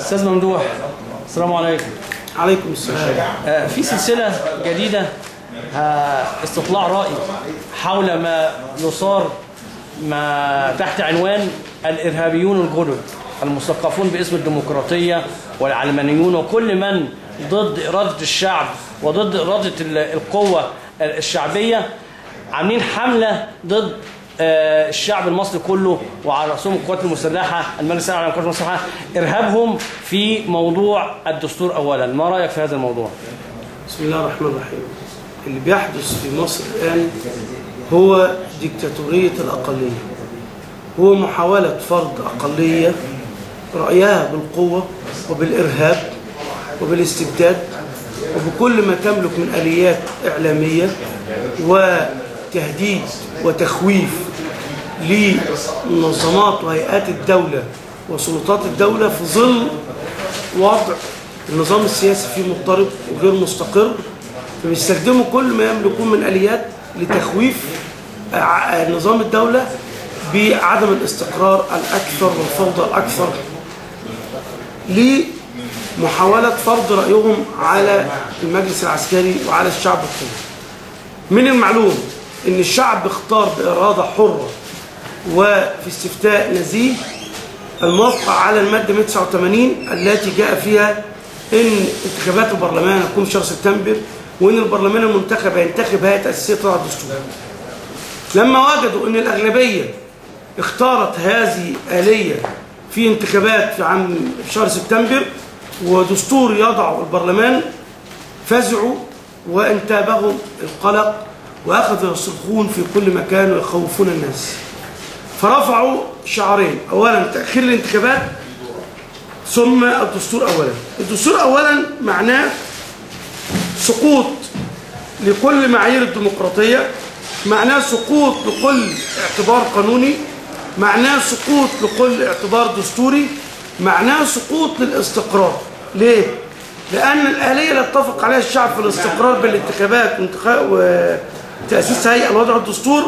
أستاذ ممدوح السلام عليكم. عليكم السلام. آه، في سلسلة جديدة آه، استطلاع رأي حول ما يصار ما تحت عنوان الإرهابيون الجدد المثقفون باسم الديمقراطية والعلمانيون وكل من ضد إرادة الشعب وضد إرادة ال- القوة الشعبية عاملين حملة ضد الشعب المصري كله وعلى رأسهم القوات المسلحة المجلس الأعلى للقوات المسلحة إرهابهم في موضوع الدستور أولا. ما رأيك في هذا الموضوع؟ بسم الله الرحمن الرحيم. اللي بيحدث في مصر الآن هو ديكتاتورية الأقلية. هو محاولة فرض أقلية رأيها بالقوة وبالإرهاب وبالاستبداد وبكل ما تملك من آليات إعلامية وتهديد وتخويف لمنظمات وهيئات الدولة وسلطات الدولة في ظل وضع النظام السياسي فيه مضطرب وغير مستقر فبيستخدموا كل ما يملكون من آليات لتخويف نظام الدولة بعدم الاستقرار الأكثر والفوضى الأكثر لمحاولة فرض رأيهم على المجلس العسكري وعلى الشعب الكوري من المعلوم إن الشعب اختار بإرادة حرة وفي استفتاء نزيه الموقع على المادة 189 التي جاء فيها إن انتخابات البرلمان هتكون شهر سبتمبر وإن البرلمان المنتخب هينتخب هيئة تأسيسية تضع الدستور لما وجدوا إن الأغلبية اختارت هذه آلية في انتخابات في عام شهر سبتمبر ودستور يضع البرلمان فزعوا وانتابهم القلق واخذوا يصرخون في كل مكان ويخوفون الناس. فرفعوا شعارين اولا تأخير الانتخابات ثم الدستور اولا. الدستور اولا معناه سقوط لكل معايير الديمقراطية معناه سقوط لكل اعتبار قانوني معناه سقوط لكل اعتبار دستوري معناه سقوط للاستقرار. ليه؟ لأن الاليه اللي اتفق عليها الشعب في الاستقرار بالانتخابات وتاسيس هيئة لوضع الدستور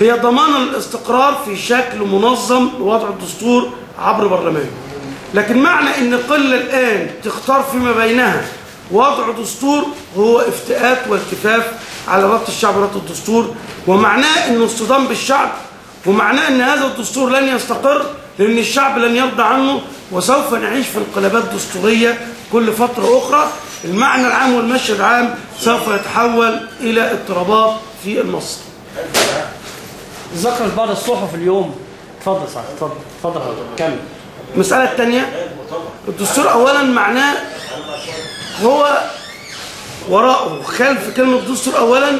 هي ضمان الاستقرار في شكل منظم لوضع الدستور عبر برلمان. لكن معنى إن قلة الآن تختار فيما بينها وضع دستور هو افتئات والتفاف على ربط الشعب وربط الدستور ومعناه إنه اصطدام بالشعب ومعناه إن هذا الدستور لن يستقر لأن الشعب لن يرضى عنه وسوف نعيش في انقلابات دستورية كل فترة أخرى. المعنى العام والمشي العام سوف يتحول إلى اضطرابات في مصر ذكرت بعض الصحف اليوم. اتفضل صح اتفضل اتفضل كمل. المسألة الثانية الدستور أولا معناه هو وراءه. خلف كلمة دستور أولا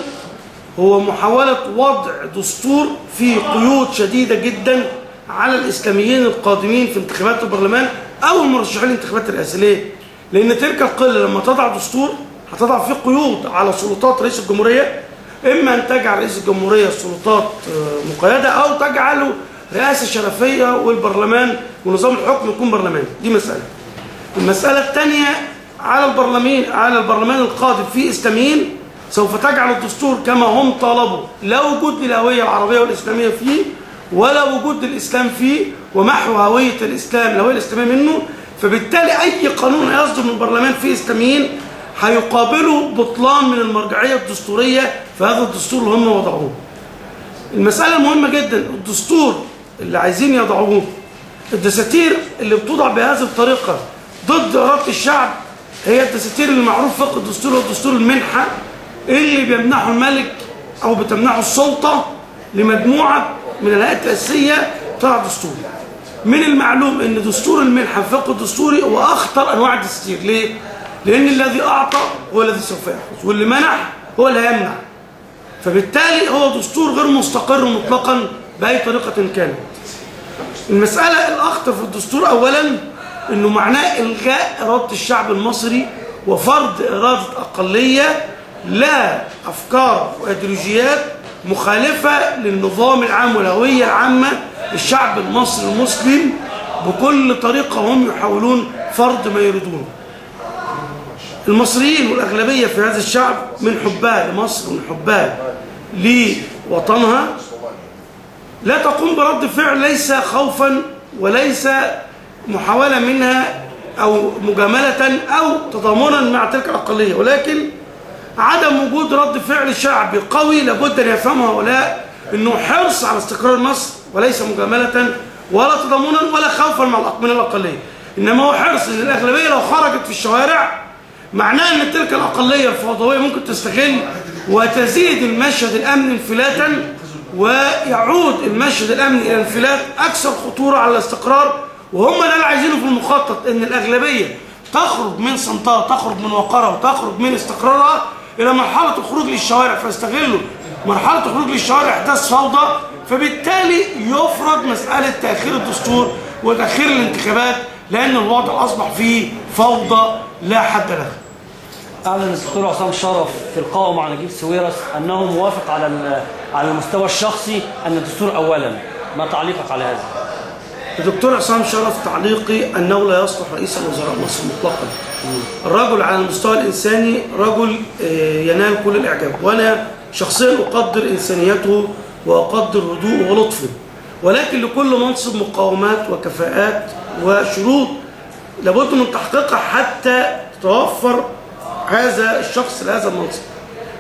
هو محاولة وضع دستور فيه قيود شديدة جدا على الإسلاميين القادمين في انتخابات البرلمان أو المرشحين للانتخابات الرئاسية لأن تلك القلة لما تضع دستور هتضع فيه قيود على سلطات رئيس الجمهورية. إما أن تجعل رئيس الجمهورية سلطات آه، مقيدة أو تجعله رئاسة شرفية والبرلمان ونظام الحكم يكون برلمان دي مسألة. المسألة الثانية على البرلمان على البرلمان القادم فيه إسلاميين سوف تجعل الدستور كما هم طالبوا. لا وجود للهوية العربية والإسلامية فيه ولا وجود للإسلام فيه ومحو هوية الإسلام الهوية الإسلامية منه فبالتالي أي قانون يصدر من البرلمان فيه إسلاميين هيقابله بطلان من المرجعية الدستورية في هذا الدستور اللي هم وضعوه. المسألة المهمة جدا الدستور اللي عايزين يضعوه الدساتير اللي بتوضع بهذه الطريقة ضد إرادة الشعب هي الدساتير اللي معروف فقه الدستور والدستور المنحة اللي بيمنحه الملك أو بتمنحه السلطة لمجموعة من الهيئات التأسيسية تضع دستور من المعلوم إن دستور المنحة في الفقه الدستوري هو أخطر أنواع الدساتير ليه؟ لأن الذي أعطى هو الذي سوف يأخذ واللي منح هو اللي هيمنع. فبالتالي هو دستور غير مستقر مطلقا بأي طريقة كانت المسألة الأخطر في الدستور أولا أنه معناه إلغاء إرادة الشعب المصري وفرض إرادة أقلية لا أفكار وأيديولوجيات مخالفة للنظام العام والهوية العامة للشعب المصري المسلم. بكل طريقة هم يحاولون فرض ما يريدونه. المصريين والأغلبية في هذا الشعب من حبها لمصر ومن حبها لوطنها. لا تقوم برد فعل ليس خوفا وليس محاولة منها أو مجاملة أو تضامنا مع تلك الاقليه ولكن عدم وجود رد فعل شعبي قوي لابد أن يفهمه هؤلاء إنه حرص على استقرار مصر وليس مجاملة ولا تضامنا ولا خوفا من الأقلية. إنما هو حرص إن الأغلبية لو خرجت في الشوارع معناه إن تلك الأقلية الفوضوية ممكن تستغل وتزيد المشهد الأمني انفلاتا ويعود المشهد الأمني إلى انفلات أكثر خطورة على الاستقرار. وهم اللي عايزينه في المخطط إن الأغلبية تخرج من صمتها تخرج من وقرها وتخرج من استقرارها إلى مرحلة الخروج للشوارع فيستغلوا مرحلة الخروج للشوارع أحداث فوضى فبالتالي يفرض مسألة تأخير الدستور وتأخير الانتخابات لأن الوضع أصبح فيه فوضى لا حد لها أعلن الدكتور عصام شرف في لقائه مع نجيب سويرس أنه موافق على على المستوى الشخصي أن الدستور أولا ما تعليقك على هذا؟ الدكتور عصام شرف تعليقي أنه لا يصلح رئيس الوزراء مصر مطلقا. الرجل على المستوى الإنساني رجل آه، ينال كل الإعجاب. وأنا شخصيا أقدر إنسانيته وأقدر هدوءه ولطفه. ولكن لكل منصب مقاومات وكفاءات وشروط لابد من تحقيقها حتى تتوفر هذا الشخص لهذا المنصب.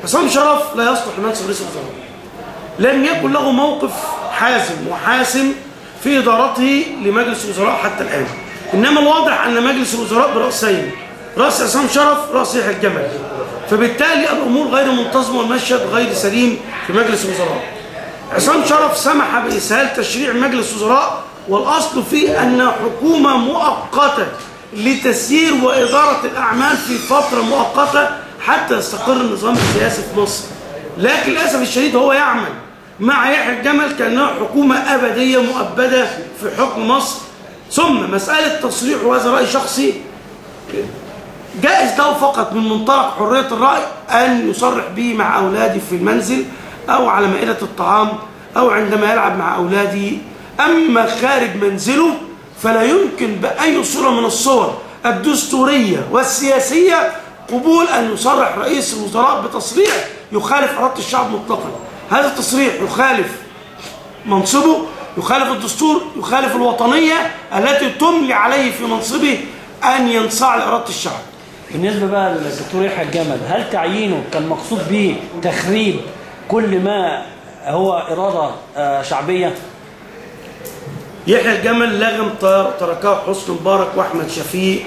عصام شرف لا يصلح لمنصب رئيس الوزراء. لم يكن له موقف حازم وحاسم في إدارته لمجلس الوزراء حتى الآن. إنما الواضح أن مجلس الوزراء برأسين رأس عصام شرف رأس يحيى الجمل. فبالتالي الأمور غير منتظمة والمشهد غير سليم في مجلس الوزراء. عصام شرف سمح بإسهال تشريع مجلس الوزراء والأصل فيه أن حكومة مؤقتة لتسيير وإدارة الأعمال في فترة مؤقتة حتى يستقر النظام السياسي في مصر. لكن للأسف الشديد هو يعمل. مع يحيى الجمل كأنها حكومة أبدية مؤبدة في حكم مصر. ثم مسألة تصريح وهذا رأي شخصي. جائز له فقط من منطلق حرية الرأي أن يصرح به مع أولادي في المنزل أو على مائدة الطعام أو عندما يلعب مع أولادي. أما خارج منزله فلا يمكن بأي صورة من الصور الدستورية والسياسية قبول أن يصرح رئيس الوزراء بتصريح يخالف إرادة الشعب مطلقا. هذا التصريح يخالف منصبه يخالف الدستور يخالف الوطنية التي تملي عليه في منصبه أن ينصاع لإرادة الشعب. بالنسبة بقى للدكتور يحيى الجمل هل تعيينه كان مقصود به تخريب كل ما هو إرادة آه، شعبية؟ يحيى الجمل لغم تركه حسني مبارك وأحمد شفيق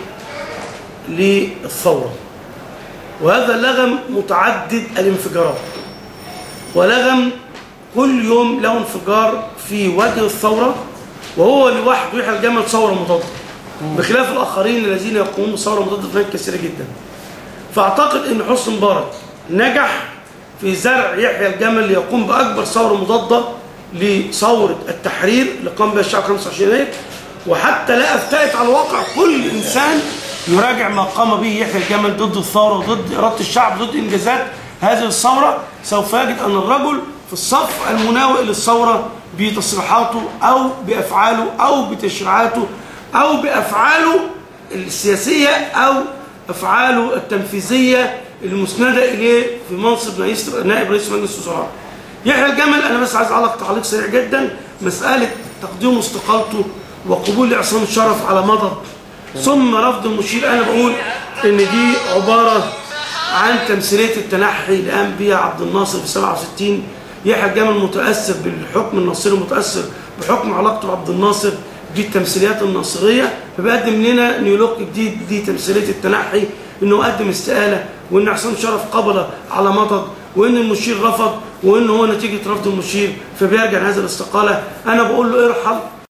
للثورة. وهذا اللغم متعدد الانفجارات. ولغم كل يوم له انفجار في وجه الثورة وهو لوحده يحيى الجمل ثورة مضادة. بخلاف الآخرين الذين يقومون بثورة مضادة فئات كثيرة جدا. فأعتقد إن حسني مبارك نجح في زرع يحيى الجمل ليقوم بأكبر ثورة مضادة لثورة التحرير اللي قام بها الشعب 25 يناير وحتى لا افتئت على الواقع كل إنسان يراجع ما قام به يحيى الجمل ضد الثورة وضد إرادة الشعب ضد إنجازات هذه الثورة سوف يجد أن الرجل في الصف المناوئ للثورة بتصريحاته أو بأفعاله أو بتشريعاته أو بأفعاله السياسية أو أفعاله التنفيذية المسندة إليه في منصب رئيس نائب رئيس مجلس الوزراء. يحيى الجمل أنا بس عايز اعلق تعليق سريع جدا. مسألة تقديم استقالته وقبول عصام الشرف على مضض. ثم رفض المشير. أنا بقول إن دي عبارة عن تمثيلية التنحي اللي قام عبد الناصر في 67 يحيى الجمل متاثر بالحكم الناصري متاثر بحكم علاقته بعبد الناصر دي التمثيليات الناصرية فبقدم لنا نيولوك جديد دي تمثيلية التنحي إنه قدم استقالة وإن عصام شرف قبل على مضض وإن المشير رفض وإن هو نتيجة رفض المشير فبيرجع هذا الاستقالة. أنا بقول له ارحل